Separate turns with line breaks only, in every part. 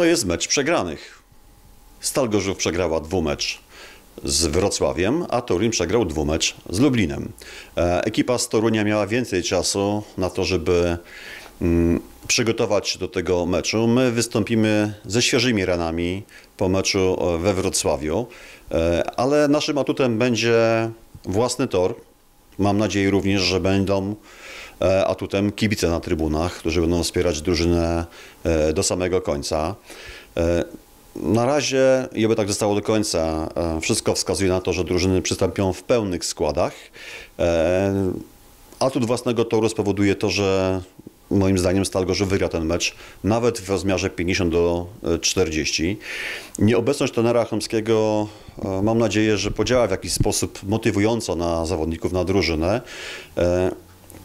To jest mecz przegranych. Stal Gorzów przegrała dwumecz z Wrocławiem, a Toruń przegrał dwumecz z Lublinem. E, Ekipa z Torunia miała więcej czasu na to, żeby mm, przygotować się do tego meczu. My wystąpimy ze świeżymi ranami po meczu e, we Wrocławiu, e, ale naszym atutem będzie własny tor. Mam nadzieję również, że będą atutem kibice na trybunach, którzy będą wspierać drużynę e, do samego końca. E, Na razie, i oby tak zostało do końca, e, wszystko wskazuje na to, że drużyny przystąpią w pełnych składach. E, Atut własnego toru spowoduje to, że moim zdaniem Stal Gorzów wygra ten mecz nawet w rozmiarze 50 do e, 40. Nieobecność trenera Chomskiego e, mam nadzieję, że podziała w jakiś sposób motywująco na zawodników, na drużynę.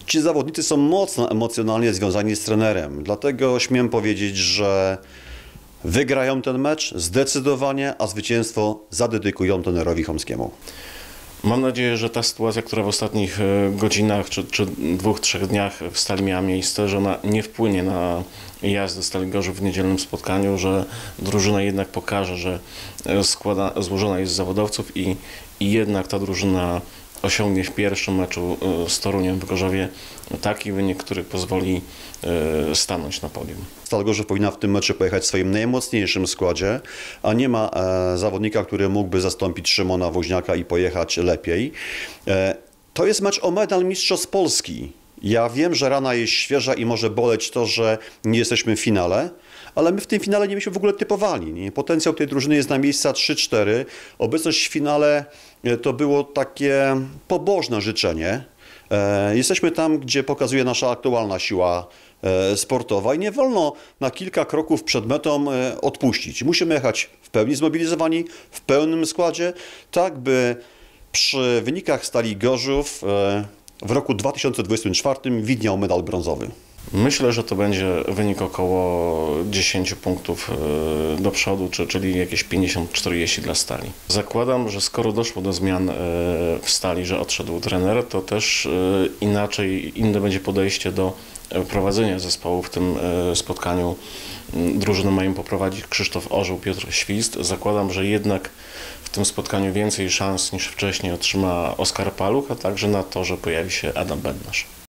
Ci zawodnicy są mocno emocjonalnie związani z trenerem, dlatego śmiem powiedzieć, że wygrają ten mecz zdecydowanie, a zwycięstwo zadedykują trenerowi Chomskiemu.
Mam nadzieję, że ta sytuacja, która w ostatnich e, godzinach czy, czy dwóch, trzech dniach w Stali miała miejsce, że ona nie wpłynie na jazdę Stali Gorzów w niedzielnym spotkaniu, że drużyna jednak pokaże, że e, składa, złożona jest z zawodowców i, i jednak ta drużyna osiągnie w pierwszym meczu e, z Toruniem w Gorzowie taki wynik, który pozwoli e, stanąć na podium.
Stal Gorzów powinna w tym meczu pojechać w swoim najmocniejszym składzie, a nie ma e, zawodnika, który mógłby zastąpić Szymona Woźniaka i pojechać lepiej. To jest mecz o medal Mistrzostw Polski. Ja wiem, że rana jest świeża i może boleć to, że nie jesteśmy w finale, ale my w tym finale nie byliśmy w ogóle typowani. Nie? Potencjał tej drużyny jest na miejsca 3-4. Obecność w finale to było takie pobożne życzenie. E, Jesteśmy tam, gdzie pokazuje nasza aktualna siła e, sportowa i nie wolno na kilka kroków przed metą e, odpuścić. Musimy jechać w pełni zmobilizowani, w pełnym składzie, tak by przy wynikach Stali Gorzów e, w roku 2024 widniał medal brązowy.
Myślę, że to będzie wynik około 10 punktów e, do przodu, czy- czyli jakieś 50-40 dla Stali. Zakładam, że skoro doszło do zmian e, w Stali, że odszedł trener, to też e, inaczej, inne będzie podejście do prowadzenia zespołu w tym spotkaniu. Mm, Drużynę mają poprowadzić Krzysztof Orzeł, Piotr Świst. Zakładam, że jednak w tym spotkaniu więcej szans niż wcześniej otrzyma Oskar Paluch, a także na to, że pojawi się Adam Bednarz.